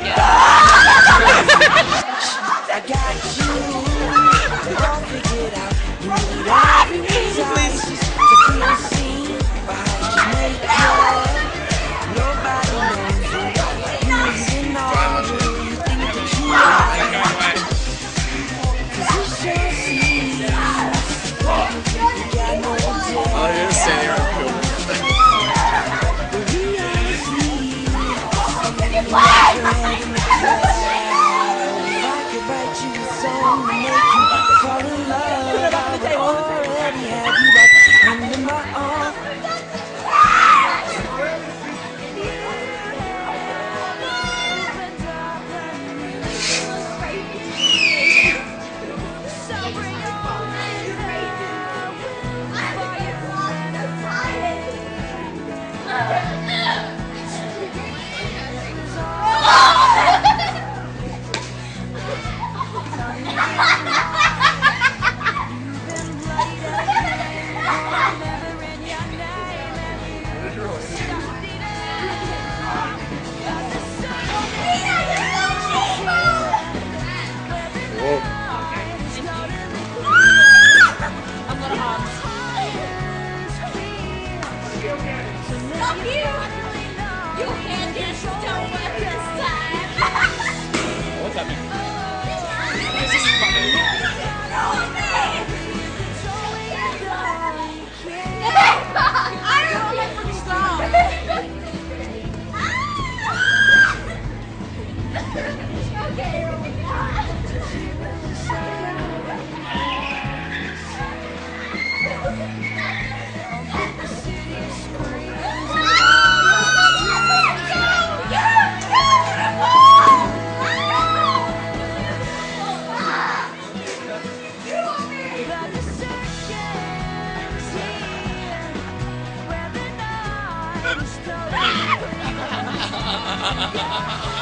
again. 哎呀我操ハハハハ!